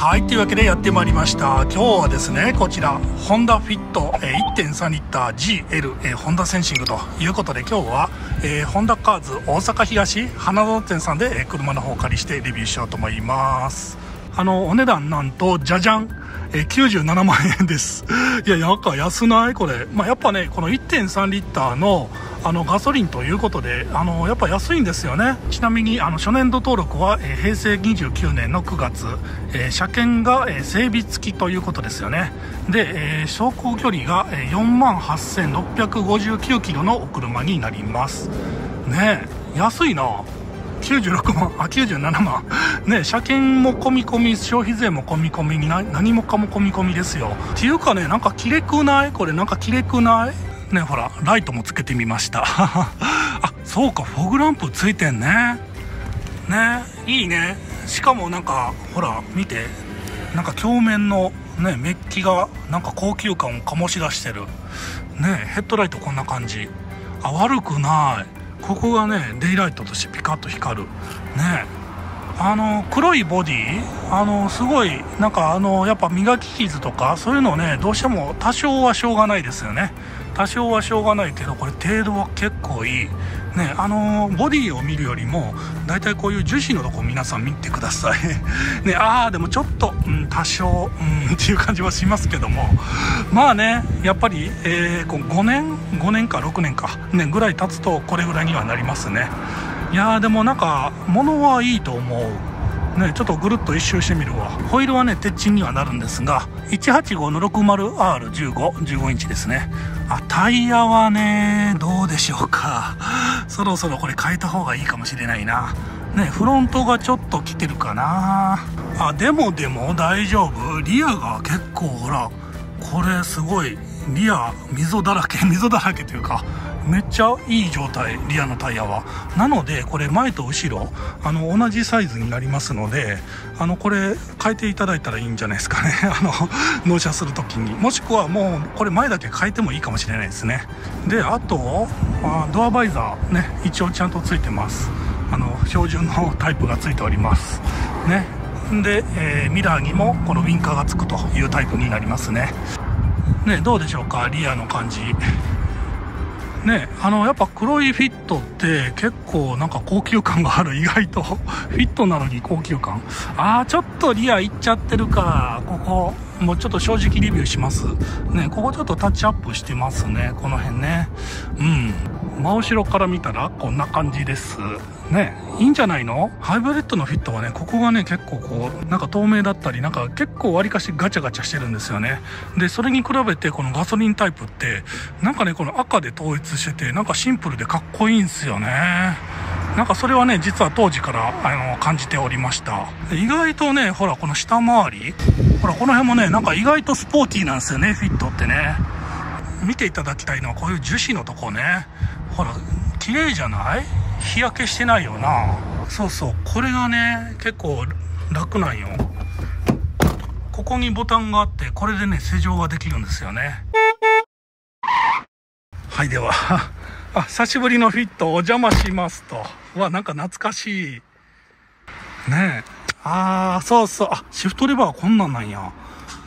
はいというわけでやってまいりました。今日はですねこちらホンダフィット1.3リッター GL ホンダセンシングということで今日は、えー、ホンダカーズ大阪東花園店さんで車の方を借りしてレビューしようと思います。あのお値段なんとじゃじゃんえ97万円です。いやなんか安ないこれ、まあ、やっぱねこの1.3リッターのあのガソリンということであのやっぱ安いんですよね。ちなみにあの初年度登録は、えー、平成29年の9月、えー、車検が、えー、整備付きということですよね。で、え走行距離がえ4万8659キロのお車になります。ねえ安いな。96万、あ、97万。ね、車検も込み込み、消費税も込み込みに、何もかも込み込みですよ。っていうかね、なんか綺麗くない？これなんか綺麗くない？ねほらライトもつけてみました。あそうかフォグランプついてんね。ねいいね。しかもなんかほら見て。なんか鏡面のねメッキがなんか高級感を醸し出してる。ねヘッドライトこんな感じ。あ悪くない。ここがねデイライトとしてピカッと光る。ね。あの黒いボディ？あのすごいなんかあのやっぱ磨き傷とかそういうのねどうしても多少はしょうがないですよね。多少はしょうがないけどこれ程度は結構いい。ねあのー、ボディを見るよりも大体こういう樹脂のとこ皆さん見てください。ねああでもちょっと、うん、多少、うん、っていう感じはしますけども。まあねやっぱり、えー、5年5年か6年かねぐらい経つとこれぐらいにはなりますね。いやーでもなんか物はいいと思う。ね、ちょっとぐるっと一周してみるわ。ホイールはね鉄鎮にはなるんですが185の 60R15 15インチですね。あタイヤはねどうでしょうか。そろそろこれ変えた方がいいかもしれないな。ねフロントがちょっと来てるかな。あでもでも大丈夫。リアが結構ほらこれすごいリア溝だらけ溝だらけというかめっちゃいい状態リアのタイヤは。なのでこれ前と後ろあの同じサイズになりますのであのこれ変えていただいたらいいんじゃないですかね。あの納車する時に。もしくはもうこれ前だけ変えてもいいかもしれないですね。であとあドアバイザーね一応ちゃんとついてます。あの標準のタイプがついております。ね。で、えー、ミラーにもこのウィンカーがつくというタイプになりますね。ねどうでしょうか？リアの感じ。ねあのやっぱ黒いフィットって結構なんか高級感がある。意外と フィットなのに高級感。ああちょっとリアいっちゃってるか。ここ。もうちょっと正直リビューします。ねここちょっとタッチアップしてますね。この辺ね。うん。真後ろから見たらこんな感じです。ねいいんじゃないの？ハイブリッドのフィットはねここがね結構こうなんか透明だったりなんか結構わりかしガチャガチャしてるんですよね。でそれに比べてこのガソリンタイプってなんかねこの赤で統一しててなんかシンプルでかっこいいんすよね。なんかそれはね実は当時からあの感じておりました。意外とねほらこの下回りほらこの辺もねなんか意外とスポーティーなんですよねフィットってね。見ていただきたいのはこういう樹脂のとこね。ほら綺麗じゃない？日焼けしてないよな。そうそう。これがね結構楽なんよ。ここにボタンがあってこれでね施錠ができるんですよね。はいでは。あ久しぶりのフィットお邪魔しますと。うわなんか懐かしい。ねえ。ああそうそう。あシフトレバーこんなんなんや。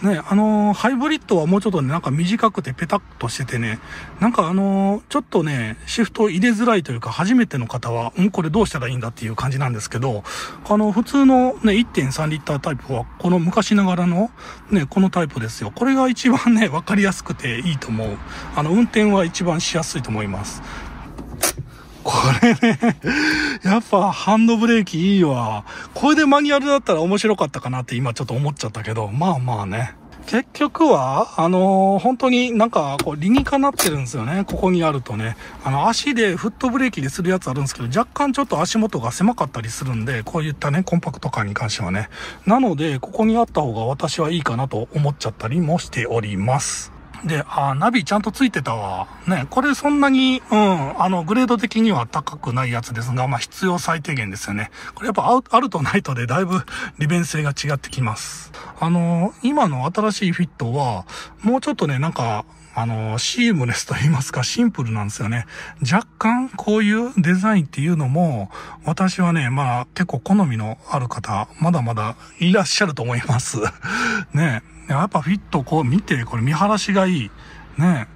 ね、あのー、ハイブリッドはもうちょっとね、なんか短くてペタッとしててね、なんかあのー、ちょっとね、シフト入れづらいというか、初めての方は、うん、これどうしたらいいんだっていう感じなんですけど、あの、普通のね、1.3リッタータイプは、この昔ながらの、ね、このタイプですよ。これが一番ね、わかりやすくていいと思う。あの、運転は一番しやすいと思います。これね、やっぱハンドブレーキいいわ。これでマニュアルだったら面白かったかなって今ちょっと思っちゃったけど、まあまあね。結局は、あのー、本当になんか、こう、理にかなってるんですよね。ここにあるとね。あの、足でフットブレーキでするやつあるんですけど、若干ちょっと足元が狭かったりするんで、こういったね、コンパクト感に関してはね。なので、ここにあった方が私はいいかなと思っちゃったりもしております。で、あ、ナビちゃんとついてたわ。ね、これそんなに、うん、あの、グレード的には高くないやつですが、まあ、必要最低限ですよね。これやっぱあるとないとでだいぶ 利便性が違ってきます。あの、今の新しいフィットは、もうちょっとね、なんか、あの、シームレスと言いますか、シンプルなんですよね。若干、こういうデザインっていうのも、私はね、まあ、結構好みのある方、まだまだいらっしゃると思います。ね。やっぱフィットこう見て、これ見晴らしがいい。ね。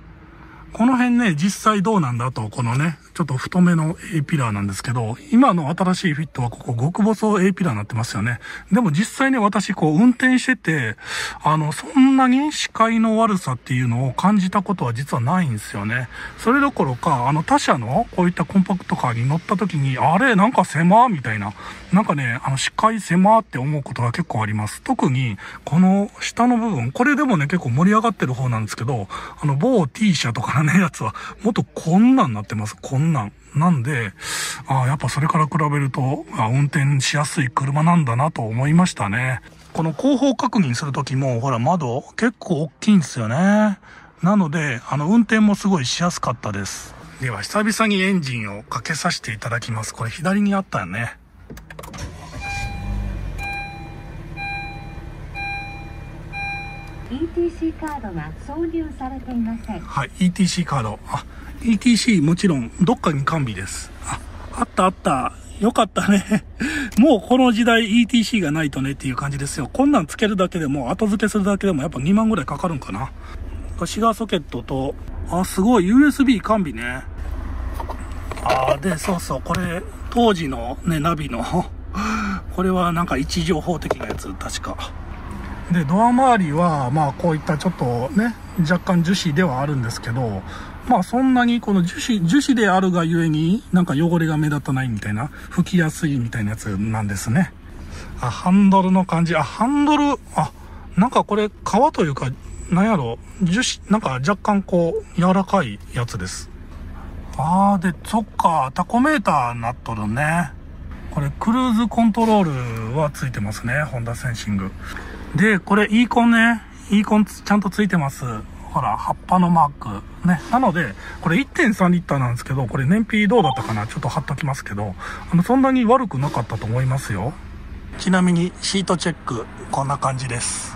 この辺ね、実際どうなんだと、このね、ちょっと太めの A ピラーなんですけど、今の新しいフィットはここ極細 A ピラーになってますよね。でも実際ね、私こう運転してて、あの、そんなに視界の悪さっていうのを感じたことは実はないんですよね。それどころか、あの他社のこういったコンパクトカーに乗った時に、あれ、なんか狭みたいな。なんかね、あの視界狭って思うことが結構あります。特に、この下の部分、これでもね、結構盛り上がってる方なんですけど、あの某 T 社とかのね、やつは、もっとこんなんなってます。こんなん。なんで、あやっぱそれから比べるとあ、運転しやすい車なんだなと思いましたね。この後方確認するときも、ほら窓結構大きいんですよね。なので、あの運転もすごいしやすかったです。では、久々にエンジンをかけさせていただきます。これ左にあったよね。ETC カードが挿入されていません。はい、ETC カード。あ、ETC もちろんどっかに完備です。あ、あったあった。よかったね。もうこの時代 ETC がないとねっていう感じですよ。こんなんつけるだけでも、後付けするだけでもやっぱ2万ぐらいかかるんかな。シガーソケットと、あ、すごい USB 完備ね。あで、そうそう、これ、当時のね、ナビの これはなんか位置情報的なやつ、確か。で、ドア周りは、まあこういったちょっとね、若干樹脂ではあるんですけど、まあそんなにこの樹脂、樹脂であるがゆえになんか汚れが目立たないみたいな、拭きやすいみたいなやつなんですね。あ、ハンドルの感じ。あ、ハンドル、あ、なんかこれ革というか、なんやろ、樹脂、なんか若干こう、柔らかいやつです。あー、で、そっか、タコメーターになっとるね。これ、クルーズコントロールはついてますね、ホンダセンシング。で、これ、イーコンね、イーコンちゃんとついてます。ほら、葉っぱのマーク。ね。なので、これ1.3リッターなんですけど、これ燃費どうだったかな？ちょっと貼っときますけど、あの、そんなに悪くなかったと思いますよ。ちなみに、シートチェック、こんな感じです。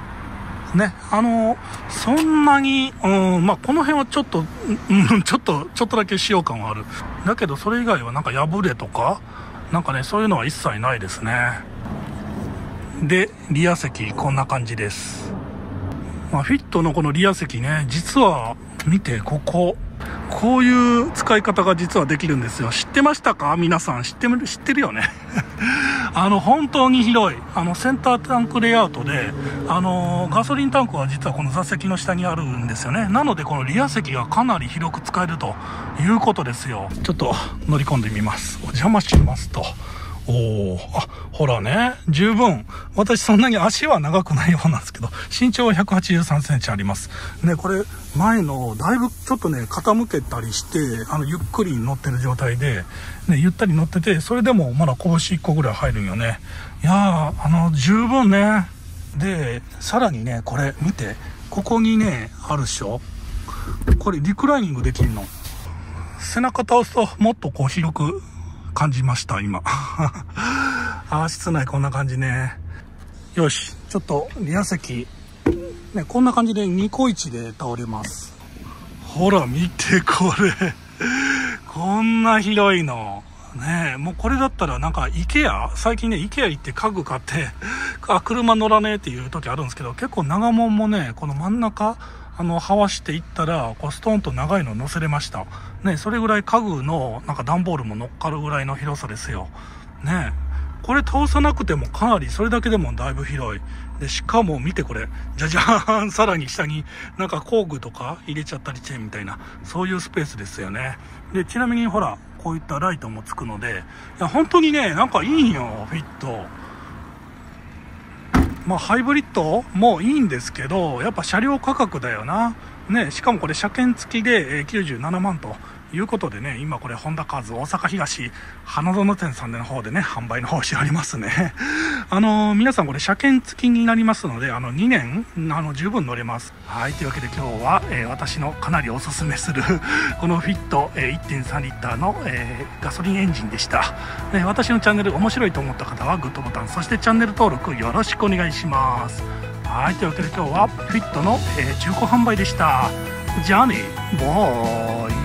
ね。あの、そんなに、うん、まあ、この辺はちょっと、うん、ちょっと、ちょっとだけ使用感はある。だけど、それ以外はなんか破れとか、なんかね、そういうのは一切ないですね。で、リア席、こんな感じです。まあ、フィットのこのリア席ね、実は見て、ここ、こういう使い方が実はできるんですよ。知ってましたか？皆さん知ってる、知ってるよね。あの、本当に広い、あの、センタータンクレイアウトで、あの、ガソリンタンクは実はこの座席の下にあるんですよね。なので、このリア席がかなり広く使えるということですよ。ちょっと乗り込んでみます。お邪魔しますと。おおあ、ほらね、十分。私そんなに足は長くないようなんですけど、身長は183センチあります。ね、これ、前の、だいぶちょっとね、傾けたりして、あの、ゆっくり乗ってる状態で、ね、ゆったり乗ってて、それでもまだ拳1個ぐらい入るんよね。いやー、あの、十分ね。で、さらにね、これ、見て。ここにね、あるでしょこれ、リクライニングできるの。背中倒すと、もっとこう広く感じました、今。ああ室内こんな感じね。よし、ちょっとリア席、ね、こんな感じで2個位置で倒れます。ほら、見て、これ。こんな広いの。ねえ、もうこれだったらなんか IKEA、最近ね、IKEA 行って家具買って、あ、車乗らねえっていう時あるんですけど、結構長門もね、この真ん中、あの、はわしていったら、こう、ストーンと長いの乗せれました。ね、それぐらい家具の、なんか段ボールも乗っかるぐらいの広さですよ。ね、これ倒さなくてもかなり、それだけでもだいぶ広い。で、しかも見てこれ、じゃじゃーん、さらに下になんか工具とか入れちゃったりしてみたいな、そういうスペースですよね。で、ちなみにほら、こういったライトもつくので、いや、本当にね、なんかいいんよ、フィット。まあ、ハイブリッドもいいんですけど、やっぱ車両価格だよな。ね、しかもこれ車検付きで97万ということでね、今これ、ホンダカーズ大阪東花園店さんの方でね、販売の方してありますね。あのー、皆さんこれ車検付きになりますので、あの、2年、あの、十分乗れます。はい、というわけで今日は、えー、私のかなりおすすめする このフィット、えー、1.3リッターの、えー、ガソリンエンジンでした。ね、私のチャンネル面白いと思った方はグッドボタン、そしてチャンネル登録よろしくお願いします。はい、というわけで今日はフィットの、え、中古販売でした。じゃあねバーイ